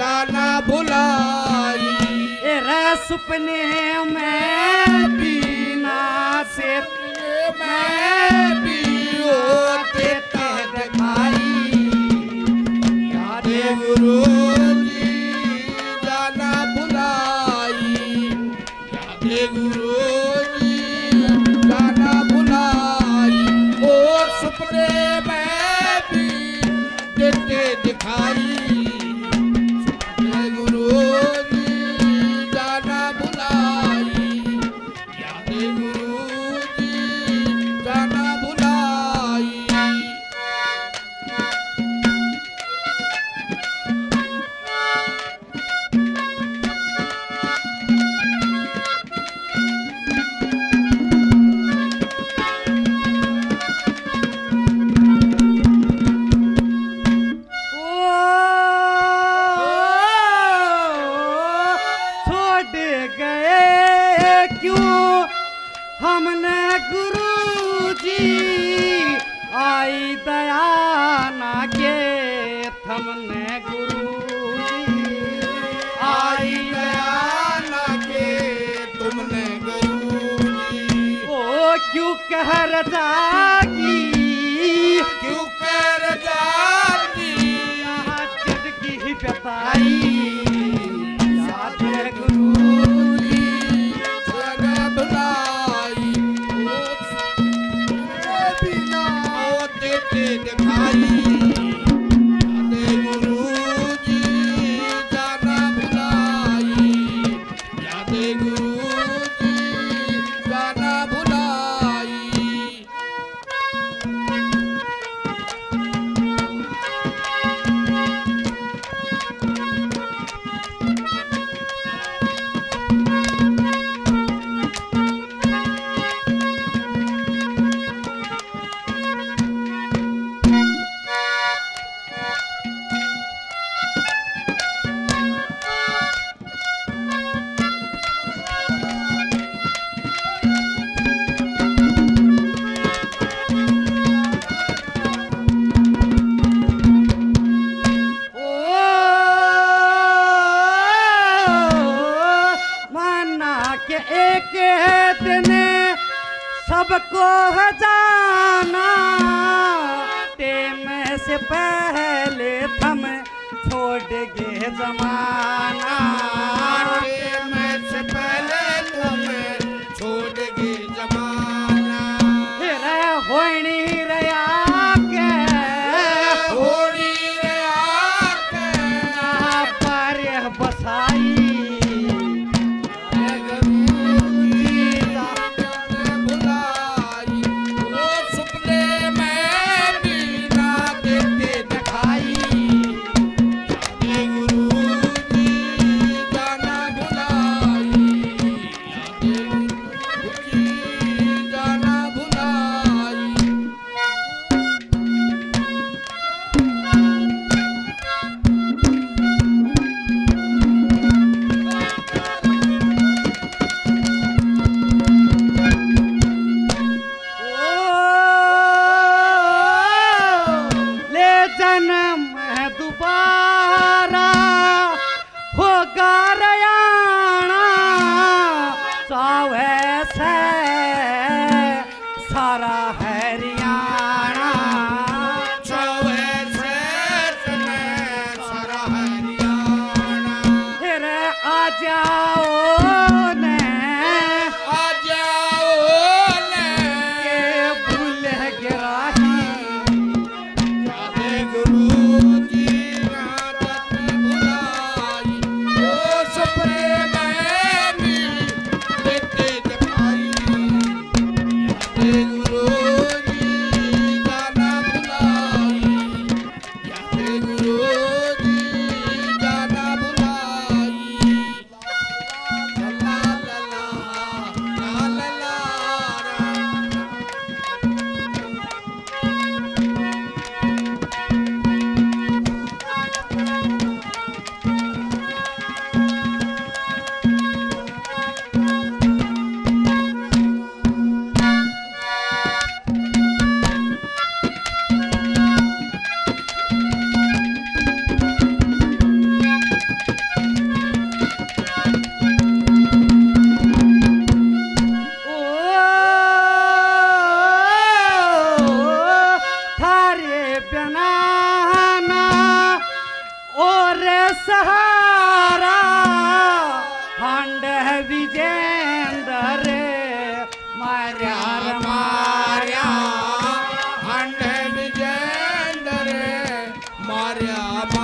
जाना भुलाई। तेरा सुपने में बीना से मैं पियो ते दिखाई यारे गुरु जी जाना भुलाई। यारे गुरु जी जाना भुलाई। ओ सुपने में भी देते दिखाई। हमने गुरु जी आई दया ना के हमने गुरु जी आई दया ना के तुमने गुरु जी ओ क्यों कह रहा सबको जाना टेम से पहले थम छोड़ गए जमाना। न मैं दोबारा होगा रयाणा सावै स सहारा। हंड है विजेंद्र मार्यार मार्या। हंड है विजेंद्र मार्या।